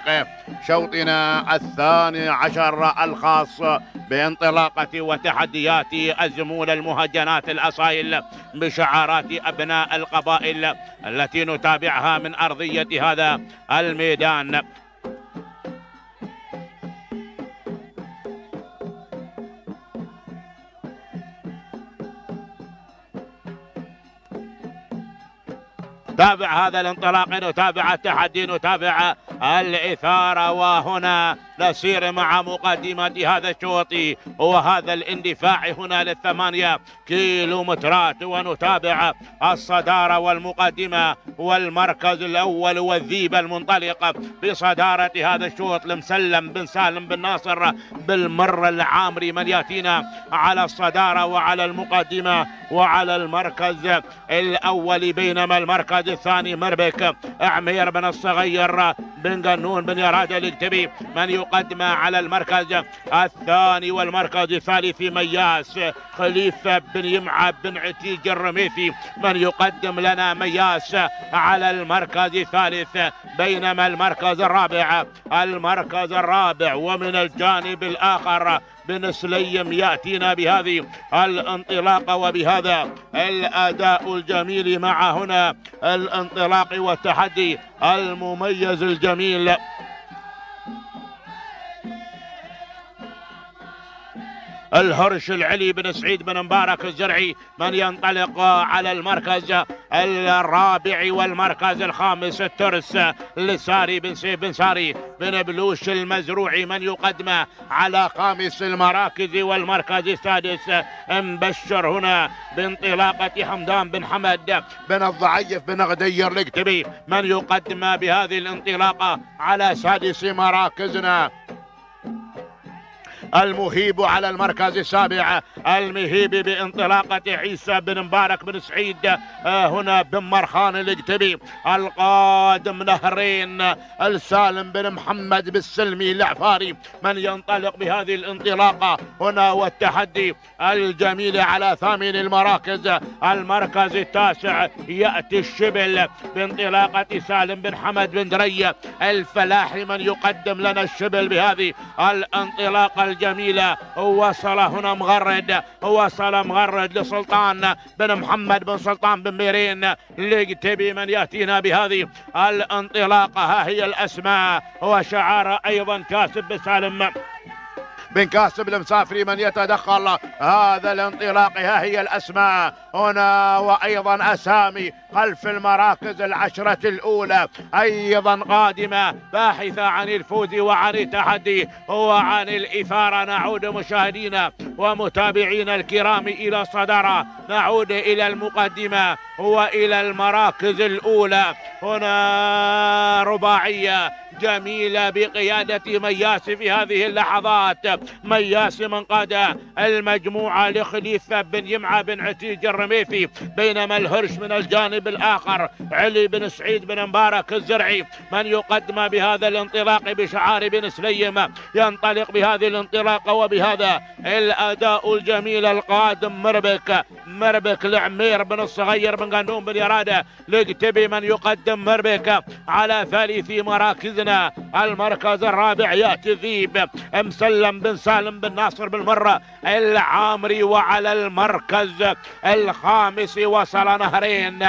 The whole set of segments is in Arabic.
توفيق شوطنا الثاني عشر الخاص بانطلاقة وتحديات الزمول المهجنات الأصايل بشعارات أبناء القبائل التي نتابعها من أرضية هذا الميدان. تابع هذا الانطلاق نتابع التحدي نتابع الإثارة وهنا نسير مع مقدمة هذا الشوط. وهذا الاندفاع هنا للثمانية. كيلومترات ونتابع الصدارة والمقدمة. والمركز الأول والذيب المنطلق بصدارة هذا الشوط. لمسلم بن سالم بن ناصر بالمر العامري من يأتينا على الصدارة وعلى المقدمة وعلى المركز الأول. بينما المركز الثاني مربك عمير بن الصغير بن قنون بن يراد الكتبي من يقدم على المركز الثاني والمركز الثالث مياس. خليفة بن يمعة بن عتيج الرميثي من يقدم لنا مياس على المركز الثالث بينما المركز الرابع المركز الرابع ومن الجانب الآخر بن سليم يأتينا بهذه الانطلاقة وبهذا الأداء الجميل مع هنا الانطلاق والتحدي المميز الجميل. الهرش العلي بن سعيد بن مبارك الزرعي من ينطلق على المركز الرابع والمركز الخامس الترس لساري بن سيف بن ساري بن بلوش المزروعي من يقدم على خامس المراكز والمركز السادس. مبشر هنا بانطلاقة حمدان بن حمد بن الضعيف بن غدير الكتبي من يقدم بهذه الانطلاقة على سادس مراكزنا. المهيب على المركز السابع. المهيب بانطلاقة عيسى بن مبارك بن سعيد آه، هنا بن مرخان الكتبي القادم نهرين السالم بن محمد بالسلمي العفاري من ينطلق بهذه الانطلاقة؟ هنا والتحدي الجميل على ثامن المراكز. المركز التاسع يأتي الشبل بانطلاقة سالم بن حمد بن درية الفلاحي من يقدم لنا الشبل بهذه الانطلاقة الجميلة. جميلة. وصل هنا مغرد. وصل مغرد لسلطان بن محمد بن سلطان بن ميرين. لقتبي من يأتينا بهذه الانطلاقة؟ ها هي الأسماء. وشعار أيضا كاسب بسالم. بن كاسب المسافري من يتدخل. هذا الانطلاق ها هي الأسماء. هنا وأيضا أسامي خلف المراكز العشرة الأولى. أيضا قادمة باحثة عن الفوز وعن التحدي. وعن الإثارة. نعود مشاهدينا ومتابعينا الكرام إلى الصدارة. نعود إلى المقدمة. والى المراكز الأولى. هنا رباعية. جميلة بقيادة مياس في هذه اللحظات. مياس من قاد المجموعة لخليفة بن يمعة بن عتيج الرميثي بينما الهرش من الجانب الآخر علي بن سعيد بن مبارك الزرعي. من يقدم بهذا الانطلاق بشعار بن سليم ينطلق بهذه الانطلاقة وبهذا الأداء الجميل القادم. مربك مربك لعمير بن الصغير بن قانون بن يرادة. لقتبي من يقدم مربك على ثالث مراكزنا. المركز الرابع يأتي ذيب مسلم بن سالم بن ناصر بالمرة العامري وعلى المركز الخامس وصل نهرين.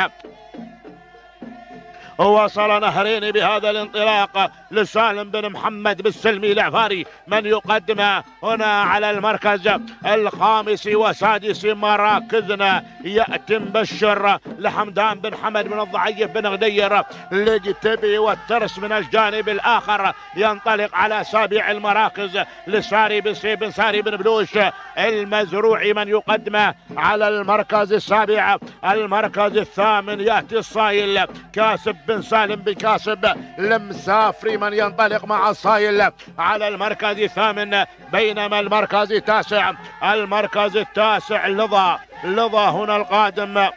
وصل نهرين بهذا الانطلاق لسالم بن محمد بالسلمي العفاري من يقدم هنا على المركز الخامس وسادس مراكزنا. يأتي مبشر لحمدان بن حمد بن الضعيف بن غدير لجتبي والترس من الجانب الآخر. ينطلق على سابع المراكز لساري بن سيب بن ساري بن بلوش المزروعي من يقدم على المركز السابع. المركز الثامن يأتي الصايل كاسب بن سالم بن كاسب المسافري من ينطلق مع الصايل. على المركز الثامن بينما المركز التاسع المركز التاسع لظى لظى هنا القادم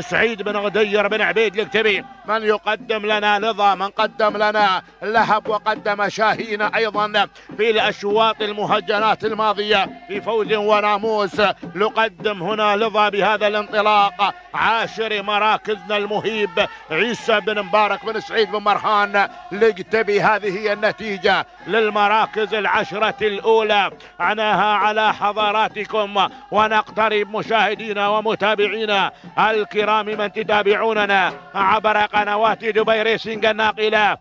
سعيد بن غدير بن عبيد الكتبي. من يقدم لنا لظى من قدم لنا لهب وقدم شاهين أيضا في الأشواط المهجنات الماضية في فوز وناموس. نقدم هنا لظى بهذا الانطلاق عاشر مراكزنا المهيب. عيسى بن مبارك بن سعيد بن مرهان لقتبي هذه هي النتيجة للمراكز العشرة الأولى. عناها على حضراتكم ونقترب مشاهدينا ومتابعينا الكرام من تتابعوننا عبر قنوات دبي ريسنج الناقلة.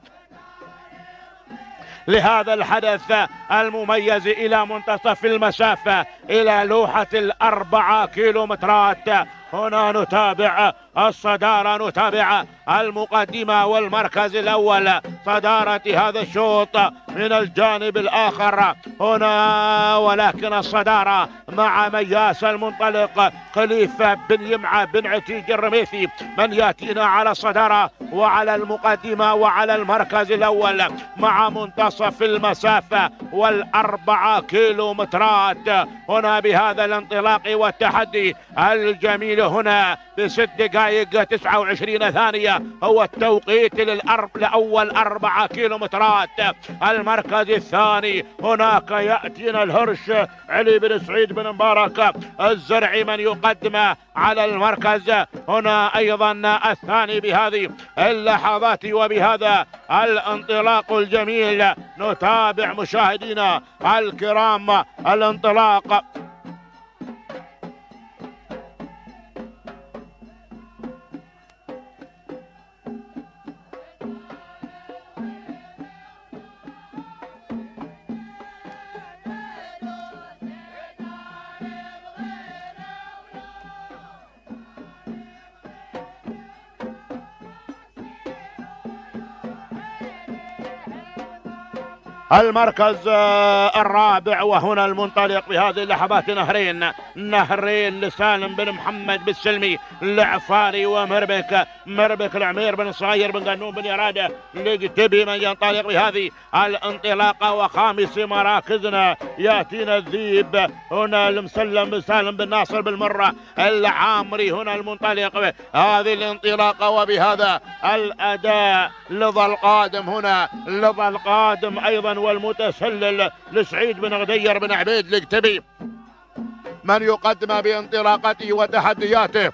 لهذا الحدث المميز إلى منتصف المسافة إلى لوحة الأربعة كيلومترات هنا نتابع الصدارة نتابع المقدمة والمركز الأول. صدارة هذا الشوط من الجانب الآخر. هنا ولكن الصدارة مع مياس المنطلق. خليفة بن يمعة بن عتيج الرميثي من يأتينا على الصدارة وعلى المقدمة وعلى المركز الأول. مع منتصف المسافة والأربعة كيلو مترات هنا بهذا الانطلاق والتحدي الجميل هنا بست دقائق 29 ثانية؟ هو التوقيت للأرب لأول أربعة كيلومترات. المركز الثاني هناك يأتينا الهرش. علي بن سعيد بن مبارك الزرعي من يقدم على المركز. هنا أيضا الثاني بهذه اللحظات وبهذا الانطلاق الجميل. نتابع مشاهدينا الكرام الانطلاق. المركز آه، الرابع وهنا المنطلق بهذه اللحظات نهرين. نهرين لسالم بن محمد بالسلمي. العفاري ومربك. مربك العمير بن صاير بن قنون بن إرادة لقتبي من ينطلق بهذه الانطلاقة. وخامس مراكزنا يأتينا الذيب. هنا المسلم بن سالم بن ناصر بالمرة. العامري هنا المنطلق. هذه الانطلاقة وبهذا الأداء لظى القادم هنا. لظى القادم أيضا والمتسلل لسعيد بن غدير بن عبيد الكتبي من يقدم بانطلاقته وتحدياته.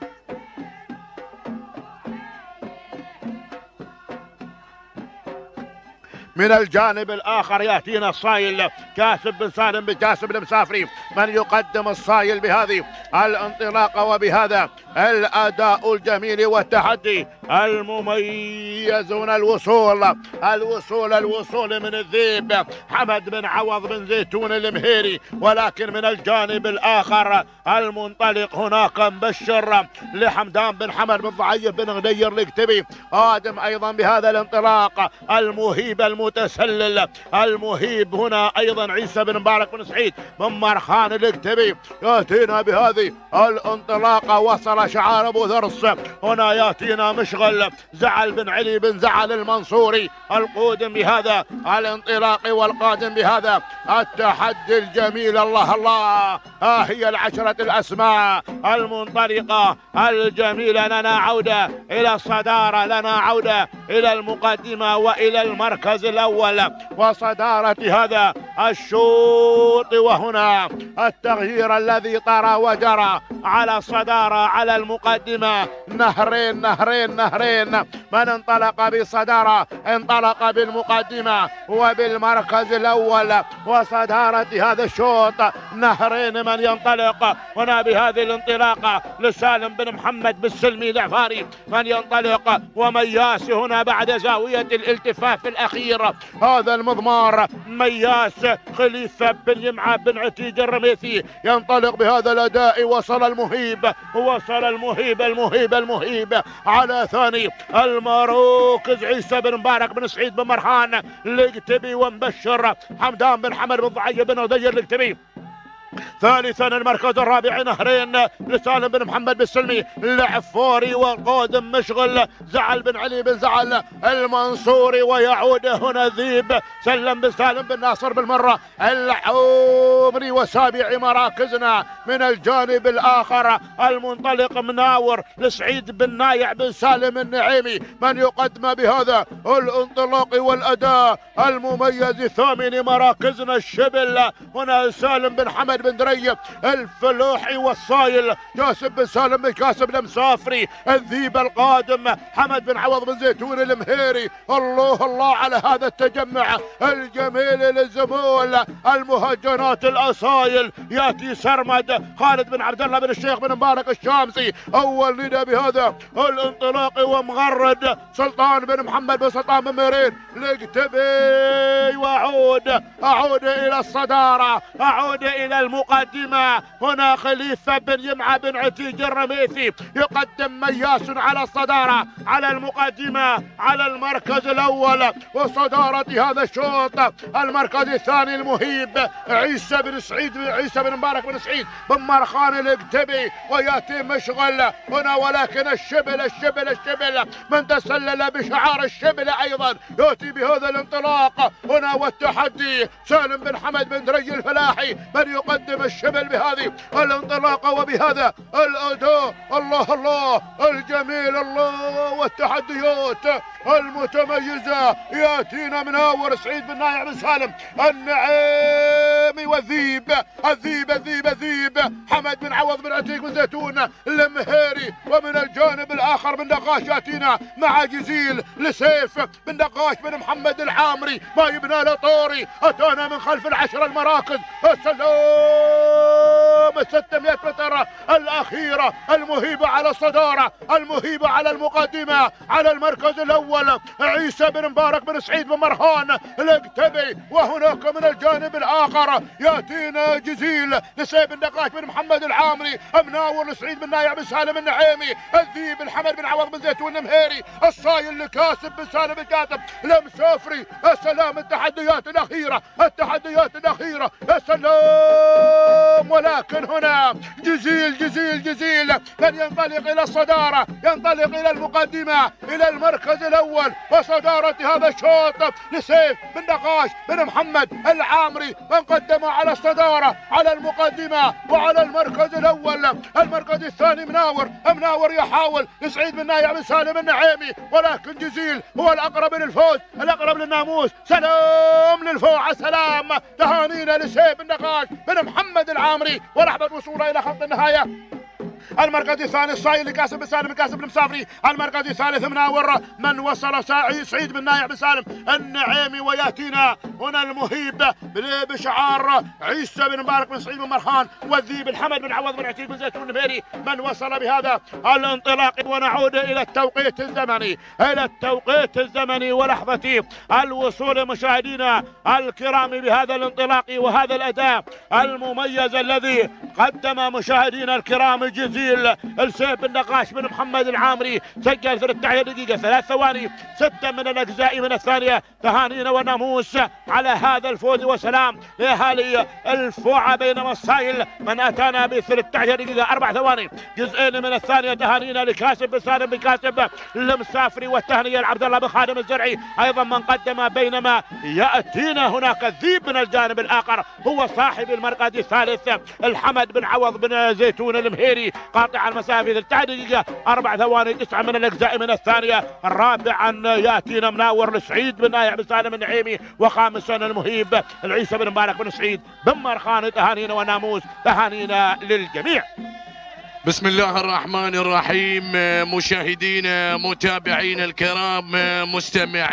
من الجانب الآخر يأتينا الصايل كاسب بن سالم بن كاسب المسافري. من يقدم الصايل بهذه؟ الانطلاقة وبهذا الأداء الجميل والتحدي المميزون الوصول الوصول الوصول من الذيب. حمد بن عوض بن زيتون المهيري. ولكن من الجانب الآخر المنطلق هناك مبشر لحمدان بن حمد بن ضعيف بن غدير الكتبي آدم أيضا بهذا الانطلاق المهيب المتسلل. المهيب هنا أيضا عيسى بن مبارك بن سعيد. من مرخان الكتبي يأتينا بهذه الانطلاقة وصل شعار أبو ذرس. هنا يأتينا مشغل. زعل بن علي بن زعل المنصوري. القودم بهذا الانطلاق والقادم بهذا التحدي الجميل. الله الله. ها هي العشرة الأسماء المنطلقة الجميلة. لنا عودة إلى الصدارة. لنا عودة إلى المقدمة وإلى المركز الأول. وصدارة هذا الشوط وهنا التغيير الذي طرى وجرى على الصدارة على المقدمة. نهرين نهرين نهرين. من انطلق بصدارة؟ انطلق بالمقدمة وبالمركز الأول وصدارة هذا الشوط. نهرين من ينطلق. هنا بهذه الانطلاقة لسالم بن محمد بالسلمي العفاري. من ينطلق ومياس هنا بعد زاوية الالتفاف الأخير. هذا المضمار. مياس خليفة بن يمعة بن عتيج الرميثي ينطلق بهذا الأداء. وصل المهيب. وصل المهيب المهيب المهيب. على ثاني. المروكز عيسى بن مبارك بن سعيد بن مرحان. لقتبي ومبشر حمدان بن حمد بن ضعي بن ودير لقتبي ثالثا المركز الرابع نهرين لسالم بن محمد بن سلمي العفوري وقادم مشغل زعل بن علي بن زعل المنصوري ويعود هنا ذيب سلم بن سالم بن ناصر بالمرة العمري وسابع مراكزنا من الجانب الآخر المنطلق مناور لسعيد بن نايع بن سالم النعيمي من يقدم بهذا الانطلاق والأداء المميز ثامن مراكزنا الشبل هنا سالم بن حمد بن دريب الفلوحي والصايل جاسم بن سالم بن كاسب المسافري الذيب القادم حمد بن عوض بن زيتون المهيري. الله الله على هذا التجمع الجميل للزمول المهجنات الأصايل. يأتي سرمد خالد بن عبد الله بن الشيخ بن مبارك الشامسي. أول ندى بهذا الانطلاق ومغرد. سلطان بن محمد بن سلطان بن ميرين. لقتبي وأعود. أعود إلى الصدارة. أعود إلى المقدمة. هنا خليفة بن يمعة بن عتيج الرميثي يقدم مياس على الصدارة على المقدمة على المركز الأول وصدارة هذا الشوط. المركز الثاني المهيب عيسى بن سعيد عيسى بن مبارك بن سعيد بن مرخان القتبي ويأتي مشغل. هنا ولكن الشبل الشبل الشبل من تسلل بشعار الشبل أيضا. يأتي بهذا الانطلاق. هنا والتحدي سالم بن حمد بن دري الفلاحي من يقدم الشبل بهذه الانطلاقة وبهذا الأداء. الله الله الجميل الله والتحديات المتميزة. يأتينا مناور سعيد بن نايع بن سالم النعيمي والذيب الذيب الذيب الذيب. حمد بن عوض بن عتيق بن زيتون المهيري. ومن الجانب الآخر من نقاش يأتينا مع جزيل لسيف بن نقاش بن محمد العامري ما يبنى له أتانا من خلف العشر المراكز. السلام. 600 متر الاخيره المهيبه على الصدارة المهيبه على المقدمة على المركز الأول. عيسى بن مبارك بن سعيد بن مرهان القتبي وهناك من الجانب الآخر يأتينا جزيل لسيف النقاش بن محمد العامري مناور لسعيد بن نايع بن سالم النعيمي الذيب بن حمد بن عوض بن زيتون المهيري الصايل لكاسب بن سالم الكاتب. المسافري السلام التحديات الأخيرة التحديات الأخيرة. يا سلام ولكن هنا جزيل جزيل جزيل. من ينطلق إلى الصدارة ينطلق إلى المقدمة إلى المركز الأول وصدارة هذا الشوط لسيف بن نقاش بن محمد العامري من قدم على الصدارة على المقدمة وعلى المركز الأول. المركز الثاني مناور مناور يحاول لسعيد بن نايع بن سالم النعيمي ولكن جزيل هو الأقرب للفوز الأقرب للناموس. سلام للفوز سلام تهانينا لسيف بن نقاش بن محمد العامري ولحظه وصوله إلى خط النهاية. المركز الثاني الصايل لكاسب بن سالم كاسب المسافري المركز الثالث مناور من وصل سعيد بن نايع بن سالم. النعيمي وياتينا هنا المهيب بشعار عيسى بن مبارك بن سعيد بن مرخان والذيب الحمد بن عوض بن عتيق بن زيتون النفيري من وصل بهذا؟ الانطلاق ونعود إلى التوقيت الزمني. إلى التوقيت الزمني ولحظة الوصول مشاهدينا الكرام بهذا الانطلاق وهذا الأداء المميز الذي قدم مشاهدينا الكرام جزيل السيف بن نقاش بن محمد العامري سجل 13 دقيقة ثلاث ثواني ستة من الأجزاء من الثانية تهانينا وناموس على هذا الفوز وسلام لأهالي الفوعة بينما الصايل من أتانا ب 13 دقيقة أربع ثواني. جزئين من الثانية تهانينا لكاسب بن سالم بن كاسب المسافري والتهنية لعبد الله بن خادم الزرعي. أيضا من قدم بينما يأتينا هناك الذيب من الجانب الآخر هو صاحب المركز الثالث الحمد بن عوض بن زيتون المهيري. قاطع المسافة 13 دقيقة أربع ثواني تسعة من الأجزاء من الثانية. رابعا يأتينا مناور لسعيد بن نايع بن سالم النعيمي وخامسا المهيب العيسى بن مبارك بن سعيد بن مرخان تهانينا وناموس تهانينا للجميع. بسم الله الرحمن الرحيم مشاهدينا متابعينا الكرام مستمعين.